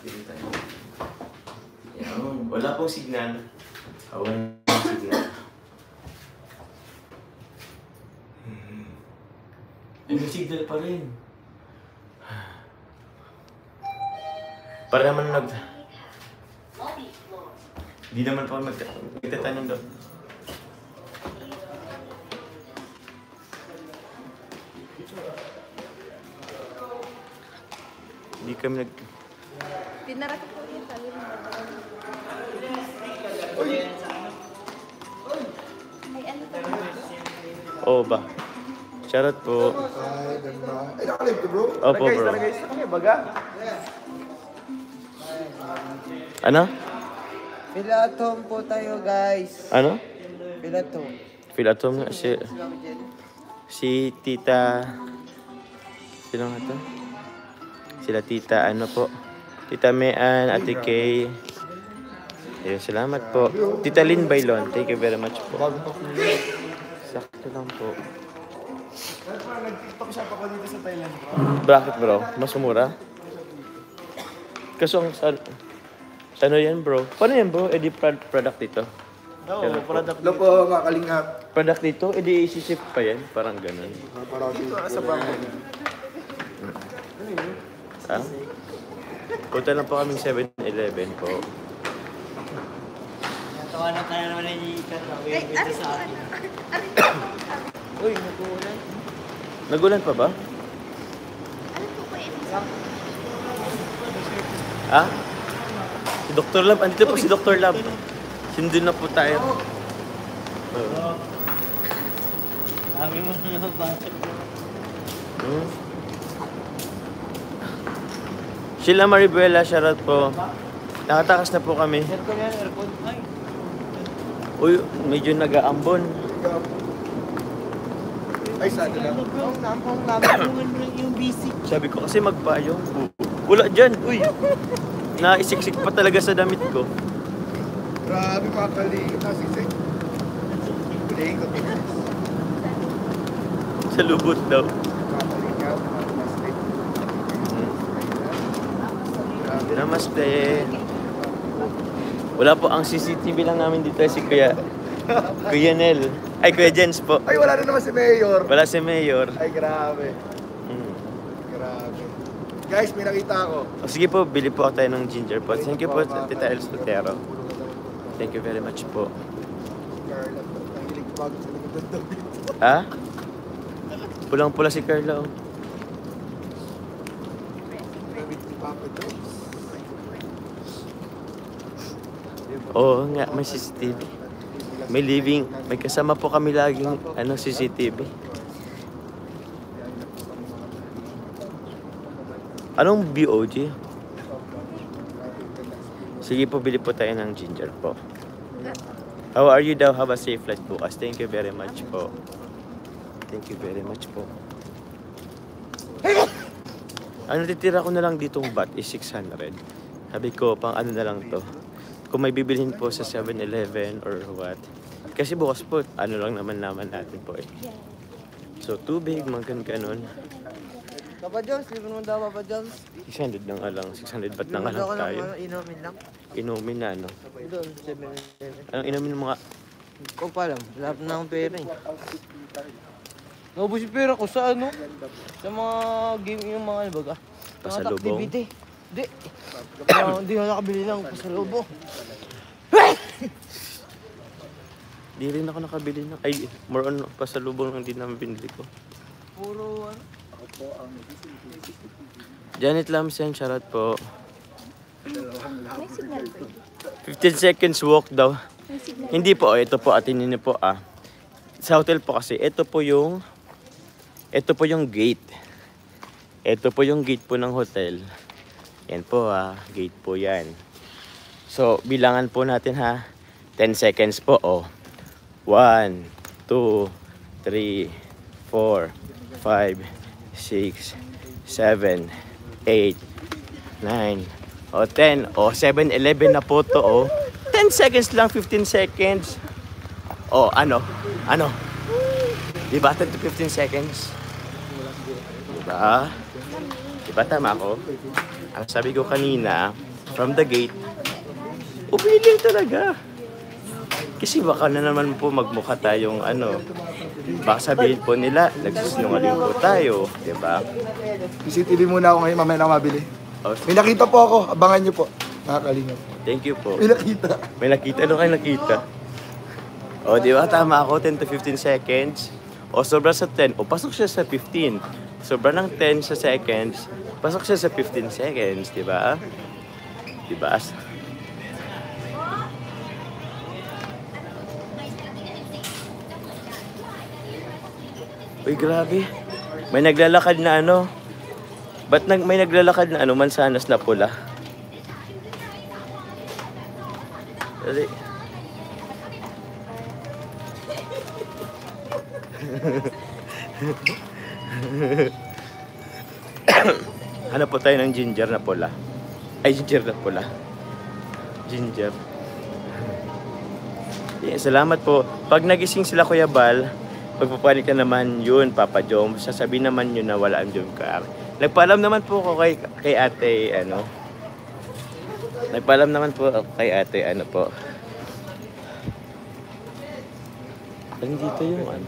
Dito tayo. Yan. Wala pong signal. Awan yung signal. Ay, may signal pa rin. Para naman nag... Di naman pa mag... Magtatanong daw. Hindi kami nag... Tinara ko po yun. Sabi mo. Ay, ano to? Oo ba? Charot po. Ay, ganda. Ay, nakalive to bro. Opo bro. baga. Ano? Pilatom po tayo guys. Ano? Pilatom. Filatom nga si... Si tita... Sino nga to? Sila tita ano po? Tita Mean, Ate Kay. Ayun, salamat po. Tita Lynn Bailon, thank you very much po. Sakto lang po. Nag-tiktok shop ako dito sa Thailand bro. Bakit bro? Mas mura? Kaso ang sa... ano yan bro? Paano yan bro? Edi prod- product dito? Oo, po. product. Hello po, mga kalingap. Product dito? Edi isisip pa yan? Parang ganun. Para dito. Sa bangko. Ha? Punta lang po kaming 7-Eleven po. Tawanan ka na naman ni Ikat. Ay, ano po? Ano? Uy, nagulan. Nagulan pa ba? Ano po po ibig sabihin? Ha? Si Dr. Lab, andito po si Dr. Lab. Sindun na po tayo. Oh. Sabi mo na ko. Hmm? Sheila Maribuela, shoutout po. Nakatakas na po kami. Aircon yan, aircon. Ay, Uy, medyo nag-aambon. Ay, sana lang. ang nampang mo yung basic. Sabi ko kasi magpayong. Wala dyan, uy. Naisiksik pa talaga sa damit ko. Grabe mga. Nasisig. Kalingap. Sa lubot daw. Mga kalingap. Namaste. Grabe. Namaste. Wala po, ang CCTV lang namin dito si Kuya. Kuya Nel. Ay, Kuya Jens po. Ay, wala na naman si Mayor. Wala si Mayor. Ay, grabe. Hmm. Grabe. Guys, may nakita ako. O, sige po, bili po tayo ng ginger po. Thank you po, Tita Els Lutero. Thank you very much po. Carla, nahilig bago sa likod. Ha? Pulang-pula si Carla. oh. Gamit ni Papa Jones. Oo nga, may CCTV. May living, may kasama po kami laging ano, CCTV. Anong BOG? Sige po, bili po tayo ng ginger po. How are you daw? Have a safe flight bukas. Thank you very much po. Thank you very much po. Ano titira ko na lang ditong bat is 600. Sabi ko, pang ano na lang to. Kung may bibilhin po sa 7-Eleven or what. Kasi bukas po, ano lang naman naman natin po eh. So, tubig, mga ganun ganon. Papa Jones, libre mo daw Papa Jones. 600 na nga lang. 600 baht na nga lang tayo. inumin lang. Inumin na, ano. Doon, 7-Eleven. Anong inumin mga... Kung pa lang, pa na akong pera eh. Naubos yung pera ko sa ano? Sa mga game yung mga ano baga? Mga Pasalubong? activity. Hindi. Hindi na nakabili ng pasalubong. Di rin ako nakabili ng... Ay, more on pasalubong lang din naman binili ko. Puro ano? Janet Lamsen, shoutout po. May signal po. 15 seconds walk daw. Hindi po, ito po, atinin niyo po ah. Sa hotel po kasi, ito po yung, ito po yung gate. Ito po yung gate po ng hotel. Yan po ah, gate po yan. So, bilangan po natin ha. 10 seconds po, oh. 1, 2, 3, 4, 5, 6, 7, 8, 9, o 10. O, 7-Eleven na po to, oh. 10 seconds lang, 15 seconds. Oh, ano? Ano? Di ba 10 to 15 seconds? Di ba? Di ba tama? Ang sabi ko kanina, from the gate, umili talaga. Kasi baka na naman po magmukha tayong ano, baka sabihin po nila, nagsisinungaling po tayo, di ba? CCTV muna ako ngayon, mamaya na ako mabili. Oh, May nakita po ako, abangan niyo po. Nakakalingap. thank you po. May nakita. May nakita, ano kayo nakita? O, di ba? Tama ako, 10 to 15 seconds. O, sobra sa 10. O, pasok siya sa 15. Sobra ng 10 sa seconds, pasok siya sa 15 seconds, di ba? Di ba? Uy, grabe. May naglalakad na ano. Ba't nag, may naglalakad na ano, mansanas na pula? Dali. Tayo ng ginger na pula. Ay, ginger na pula. Ginger. Yeah, salamat po. Pag nagising sila Kuya Bal, pagpapanik ka naman yun, Papa Jom, sasabihin naman yun na wala ang Jom car. Nagpaalam naman po ako kay, kay ate, ano, Nagpaalam naman po kay ate, ano po. Nandito yung ano.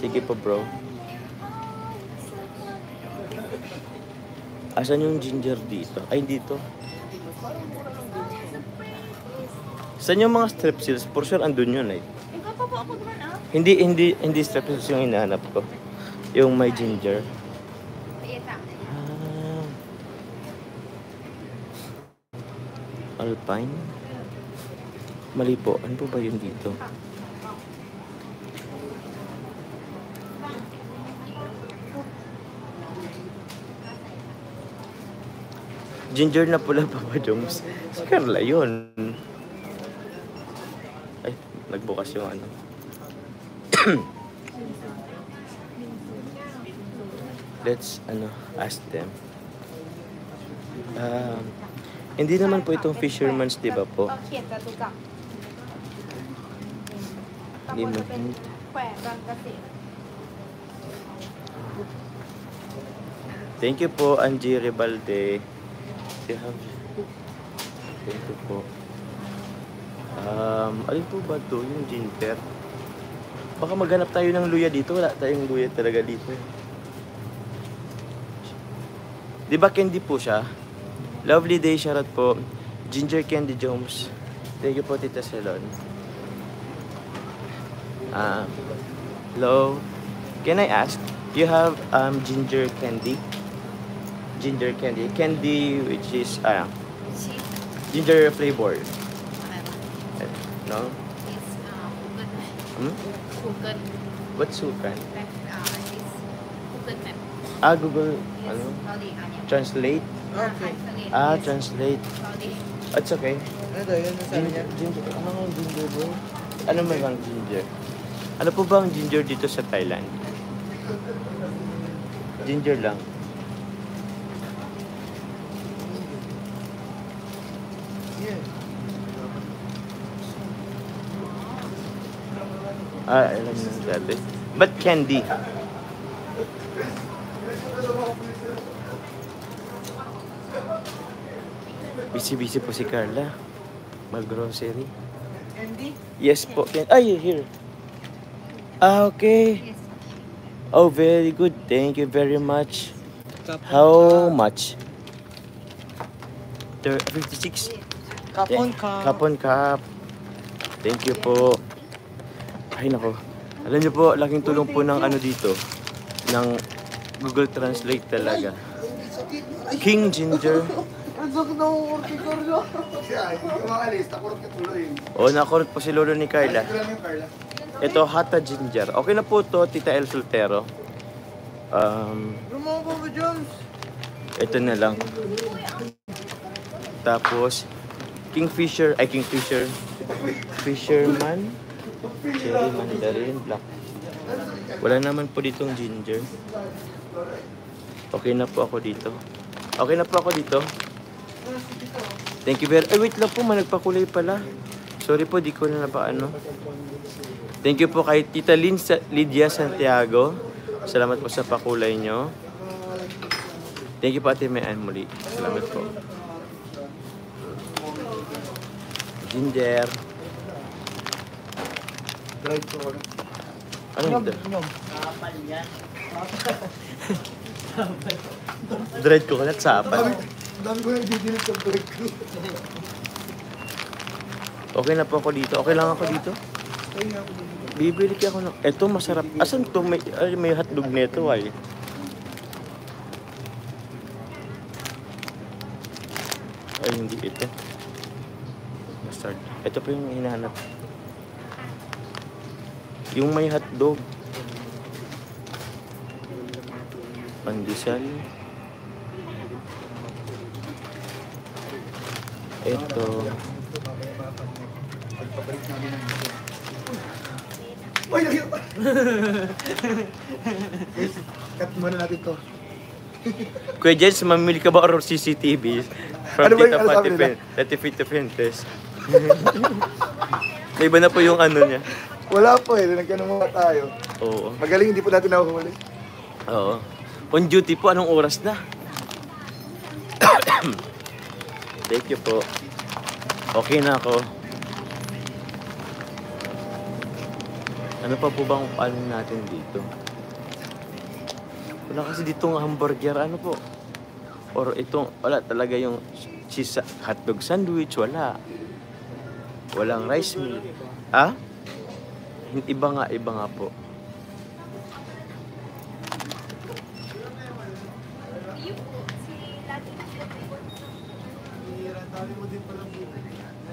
Sige po bro. Asan yung ginger dito? Ay, dito. Saan yung mga strepsils? For sure, andun yun eh. Ako naman ah. Hindi, hindi, hindi strepsils yung hinahanap ko. Yung may ginger. Ah. Alpine? Mali po. Ano po ba yun dito? Ginger na pula, Papa Jones. Si Carla yun. Ay, nagbukas yung ano. Let's, ano, ask them. Um, hindi naman po itong fisherman's, di ba po? Hindi mo. Thank you po, Angie Ribalde. You have... Thank po. Um, alin po ba to? Yung ginger? Baka maghanap tayo ng luya dito. Wala tayong luya talaga dito. eh. Di ba candy po siya? Lovely day, shoutout po. Ginger Candy Jones. Thank you po, Tita Celon. Ah, hello. Can I ask, you have um, ginger candy? ginger candy. Candy which is, ah, ano? Cheap. Ginger flavor. No? It's hmm? uh, sugar. Hmm? Sugar. What's sugar? Like, uh, Google Map. Ah, Google, yes, ano? Translate? Okay. Ah, translate. Sorry. It's okay. Ano daw yun? Ginger. Ano ang ginger bro? Ano may bang ginger? Ano po ba ang ginger dito sa Thailand? Ginger lang. Ah, na dati. But candy. Busy-busy po si Carla. Mag-grocery. Andy? Yes po. Can Ay, here. Ah, okay. Oh, very good. Thank you very much. How much? Thir- 56? Kapon ka. Kapon Cup. Thank you po. Ay nako. Alam niyo po, laking tulong po ng ano dito. Ng Google Translate talaga. King Ginger. Makalis. Nakurot po si Lolo ni Carla. Ito Hata Ginger. Okay na po to, Tita El Soltero. Um, ito na lang. Tapos, Kingfisher, ay Kingfisher. Fisherman. Cherry Mandarin Black. Wala naman po ditong ginger. Okay na po ako dito. Okay na po ako dito. Thank you very... Ay, wait lang po, man, nagpakulay pala. Sorry po, di ko na napaano. Thank you po kay Tita Lin Sa- Lydia Santiago. Salamat po sa pakulay nyo. Thank you po Ate Mayan muli. Salamat po. Ginger. Drive ko ano. Ano Nyog, ito? nyog. Kapal yan. Dread ko kalat sa apat. dami ko yung didilig sa break ko. Okay na po ako dito. Okay lang ako dito. Bibili ka ako ng... Ito masarap. Asan to? May, ay, may hotdog nito ay. Ay, hindi ito. Mustard. Ito pa yung hinahanap. Yung may hotdog. Pandesal. Ito. Uy, nakita pa! Cut muna natin to. Kuya Jens, mamili ka ba or CCTV? From Ano ba Tita ano Pati? Pen- Fuentes. May iba na po yung ano niya. Wala po eh, nagkano muna tayo. Oo. Magaling, hindi po natin nahuhuli. Oo. On duty po, anong oras na? Thank you po. Okay na ako. Ano pa po bang ano natin dito? Wala kasi ditong hamburger, ano po? Or itong, wala talaga yung cheese hotdog sandwich, wala. Walang rice meal. Ha? Iba nga, iba nga po.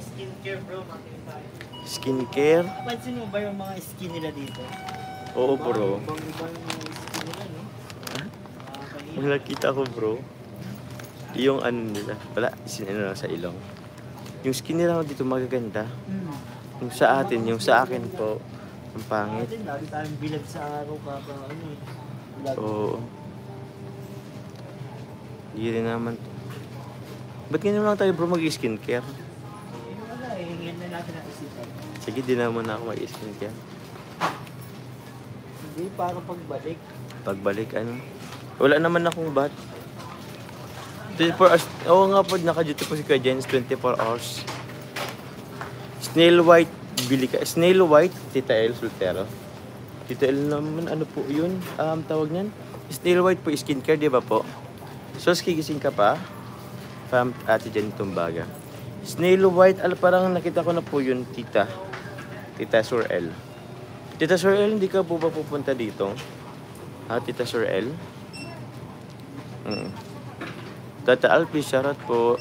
Skincare bro, makikita tayo. Skincare. Pansin mo ba yung mga skin nila dito? Oo, bro. Ibang ibang skin nila, no? Ang nakita ko, bro, yung ano nila, wala, sinano lang sa ilong. Yung skin nila dito magaganda. Hmm. Yung sa atin, yung sa akin po, ang pangit. Natin, lagi tayong bilag sa araw kaka ano eh. Oo. Hindi rin naman. Ba't ganyan lang tayo, bro, mag-skincare? Eh, wala eh, hingin na natin ang isipan. Sige, di naman ako mag-skincare. Hindi, para pagbalik. Pagbalik, ano? Wala naman akong bat. 24 hours. Oo nga po, naka-duty po si Kuya Jens, 24 hours. Snail White, bili ka. Snail White, Tita El Soltero. Tita El naman, ano po yun? Um, tawag niyan? Snail White po, skincare, di ba po? So, gigising ka pa? From Ate Jenny Tumbaga. Snail White, al parang nakita ko na po yun, Tita. Tita Sur El. Tita Sur El, hindi ka po ba pupunta dito? Ha, Tita Sur El? Mm. Tata Alpi, shoutout po.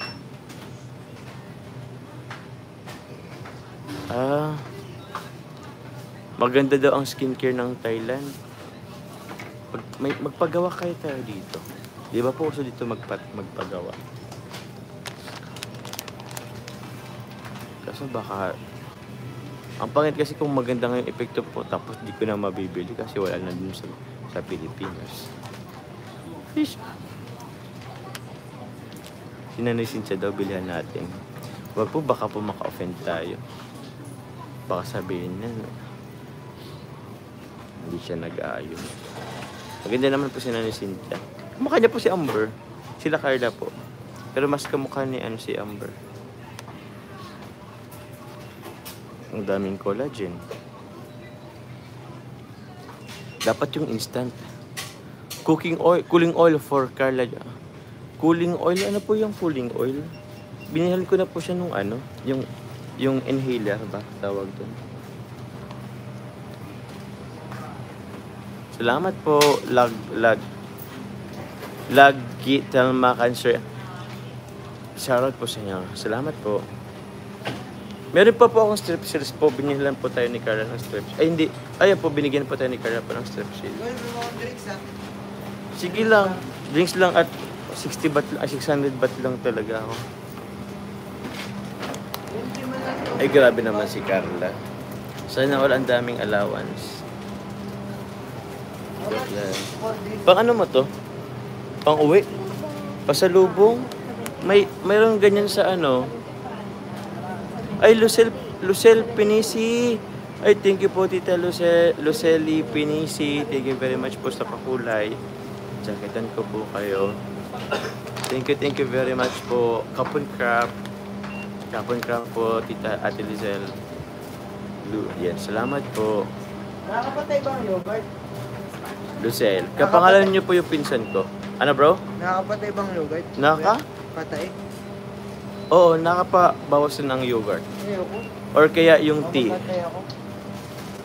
Ah, maganda daw ang skincare ng Thailand. Pag, may, magpagawa kayo tayo dito. Di ba po uso dito magpat, magpagawa? Kaso baka... Ang pangit kasi kung maganda nga yung epekto po tapos di ko na mabibili kasi wala na dun sa, sa Pilipinas. Fish. Sinanisin siya daw, bilhan natin. Huwag po, baka po maka-offend tayo. Baka sabihin niya, no? Hindi siya nag-aayos. Maganda naman po si Nanay Cynthia. Kamukha niya po si Amber. Sila Carla po. Pero mas kamukha ni ano si Amber. Ang daming collagen. Dapat yung instant. Cooking oil, cooling oil for Carla. Cooling oil, ano po yung cooling oil? Binihal ko na po siya nung ano, yung yung inhaler ba tawag doon. Salamat po, lag lag Lagi Telma Cancer. Shoutout po sa inyo. Salamat po. Meron pa po akong strip seals po. Binilan po tayo ni Carla ng strip Ay, hindi. Ay, po, binigyan po tayo ni Carla po ng strip seal. Sige lang. Drinks lang at 60 baht, ah, 600 baht lang talaga ako. Ay, grabe naman si Carla. Sana all ang daming allowance. Pang ano mo to? Pang uwi? Pasalubong? May, mayroong ganyan sa ano? Ay, Lucel, Lucel Pinisi. Ay, thank you po, Tita Lucel, Luceli Pinisi. Thank you very much po sa pakulay. Jacketan ko po kayo. Thank you, thank you very much po. Kapun Crab. Kapon Crab po, Tita Ate Lizelle. Lu, yan, salamat po. Nakakapatay ba ang yogurt? Lucel, kapangalan niyo po yung pinsan ko. Ano bro? Nakakapatay ba ang yogurt? Naka? Patay? Oo, nakapabawas na ng yogurt. Ayoko. Or kaya yung tea. Nakapatay ako.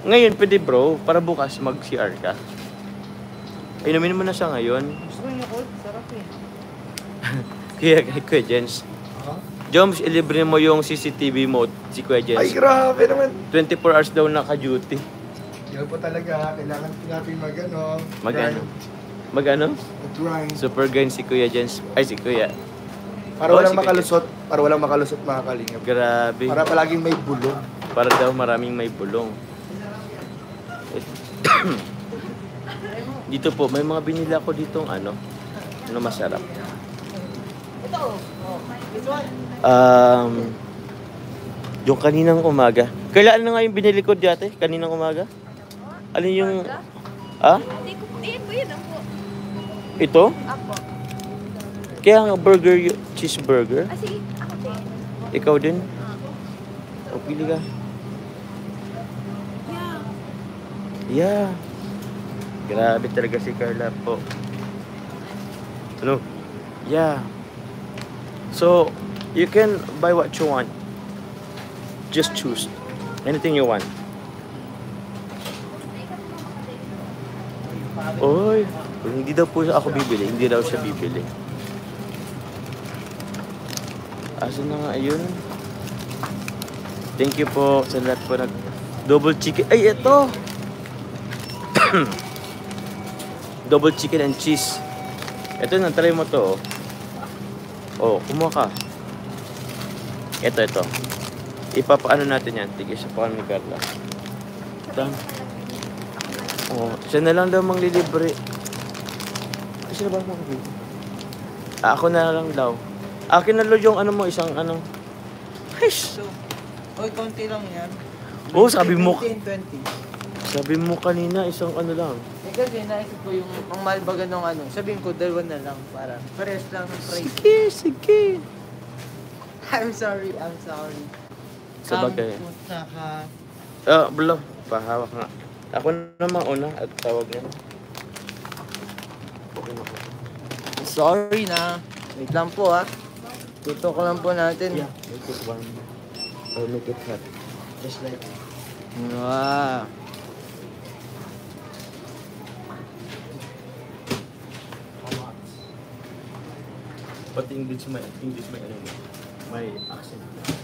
Ngayon, pwede bro, para bukas mag-CR ka. Inumin mo na siya ngayon. Gusto ko yung. Sarap eh. Kaya kay Kuya Jens. Joms, ilibre mo yung CCTV mode si Kuya Ay, Jens. grabe naman. 24 hours daw naka-duty. Yan po talaga, kailangan natin mag ano. Mag ano? grind. Mag ano? Mag-grind. Super grind si Kuya Jens. Ay, si Kuya. Para Oh, walang sige. makalusot. Para walang makalusot mga kalingap. Grabe. Para palaging may bulong. Para daw maraming may bulong. dito po, may mga binili ako ditong ano, ano masarap. Ito oh. oh. This one. Um, yung kaninang umaga. Kailan na nga yung binili ko dati? Kaninang umaga? Ano yung... Ah? Hindi ko po. Ayan po yun. Ito? Ako. Kaya nga burger, cheeseburger. Ah, sige. Ako din. Ikaw din? O, pili ka. Yeah. Yeah. Grabe talaga si Carla po. Ano? Yeah. So, you can buy what you want. Just choose. Anything you want. Oy, hindi daw po ako bibili. Hindi daw siya bibili. Asa na nga yun? Thank you po sa lahat po nag double chicken. Ay, ito! double chicken and cheese. Ito na, try mo to. Oh, oh kumuha ka. Ito, ito. Ipapaano natin yan. Tigil sa paano ni Carla. Dam. Oh, siya na lang daw manglilibre. Kasi na ba mo Ah, Ako na lang daw. Akin na lang yung ano mo, isang ano. Hish! So, oy, konti lang yan. Oo, sabi mo- 15, 20. Sabi mo kanina, isang ano lang. Kasi naisip ko yung ang malbaga nung ano. Sabihin ko, dalawa na lang para pares lang ng price. Sige, sige. I'm sorry, I'm sorry. Sa bagay. Kamusta ka? Ah, bro, pahawak nga. Ako na mauna at tawag niya. Okay na po. Sorry na. Wait lang po ah. Tuto ko lang po natin. Yeah, make it warm. Or make it hot. Just like Wow. Pati English may English may ano may accent.